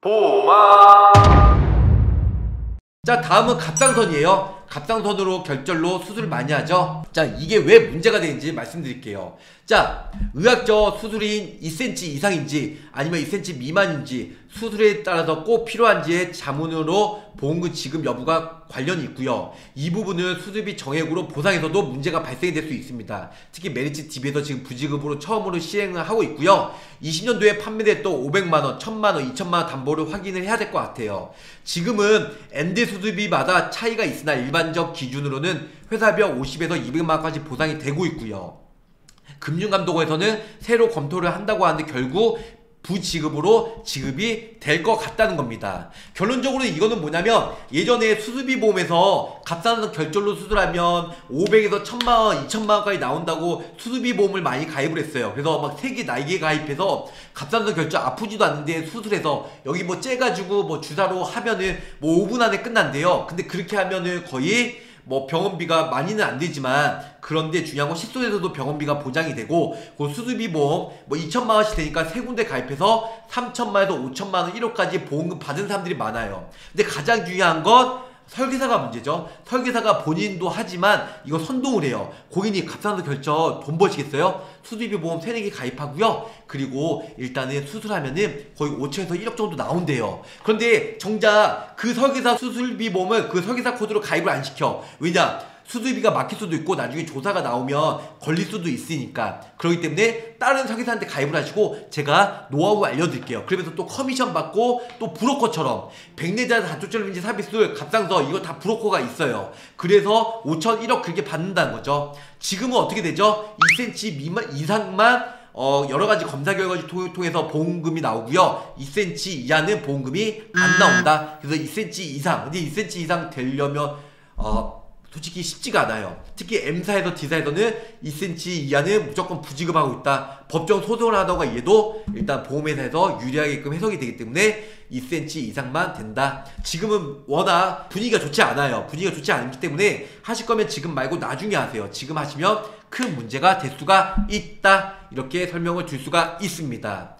보마. 자 다음은 갑상선이에요 갑상선으로 결절로 수술 많이 하죠? 자 이게 왜 문제가 되는지 말씀드릴게요. 자 의학적 수술인 2cm 이상인지 아니면 2cm 미만인지 수술에 따라서 꼭 필요한지의 자문으로 보험금 지급 여부가 관련이 있고요. 이 부분은 수술비 정액으로 보상에서도 문제가 발생이 될 수 있습니다. 특히 메리츠 TV에서 지금 부지급으로 처음으로 시행을 하고 있고요. 20년도에 판매됐던 500만원, 1000만원, 2000만원 담보를 확인을 해야 될 것 같아요. 지금은 N대 수술비마다 차이가 있으나 일반 적 기준으로는 회사별 50에서 200만원까지 보상이 되고 있고요. 금융감독원에서는 새로 검토를 한다고 하는데 결국 부지급으로 지급이 될 것 같다는 겁니다. 결론적으로 이거는 뭐냐면 예전에 수술비 보험에서 갑상선 결절로 수술하면 500에서 1000만원, 2000만원까지 나온다고 수술비 보험을 많이 가입을 했어요. 그래서 막 3개, 4개 가입해서 갑상선 결절 아프지도 않는데 수술해서 여기 뭐 째가지고 뭐 주사로 하면은 뭐 5분 안에 끝난대요. 근데 그렇게 하면은 거의 뭐 병원비가 많이는 안 되지만 그런데 중요한 건 실손에서도 병원비가 보장이 되고 그 수술비 보험 뭐 2천만 원씩 되니까 세 군데 가입해서 3천만 원에서 5천만 원 1억까지 보험금 받은 사람들이 많아요. 근데 가장 중요한 건 설계사가 문제죠. 설계사가 본인도 하지만 이거 선동을 해요. 고객님 갑상선 결절 돈 버시겠어요? 수술비 보험 세네개 가입하고요. 그리고 일단은 수술하면은 거의 5천에서 1억 정도 나온대요. 그런데 정작 그 설계사 수술비 보험은 그 설계사 코드로 가입을 안 시켜. 왜냐? 수술비가 막힐 수도 있고 나중에 조사가 나오면 걸릴 수도 있으니까. 그렇기 때문에 다른 설계사한테 가입을 하시고 제가 노하우 알려드릴게요. 그러면서 또 커미션 받고 또 브로커처럼 백내자 단초절인지 사비스 갑상서 이거 다 브로커가 있어요. 그래서 5천 1억 그렇게 받는다는 거죠. 지금은 어떻게 되죠? 2cm 미만 이상만 어, 여러 가지 검사 결과를 통해서 보험금이 나오고요. 2cm 이하는 보험금이 안 나온다. 그래서 2cm 이상, 근데 2cm 이상 되려면 어, 솔직히 쉽지가 않아요. 특히 M사에서 D사에서는 2cm 이하는 무조건 부지급하고 있다. 법정 소송을 하다가 얘도 일단 보험회사에서 유리하게끔 해석이 되기 때문에 2cm 이상만 된다. 지금은 워낙 분위기가 좋지 않아요. 분위기가 좋지 않기 때문에 하실 거면 지금 말고 나중에 하세요. 지금 하시면 큰 문제가 될 수가 있다. 이렇게 설명을 줄 수가 있습니다.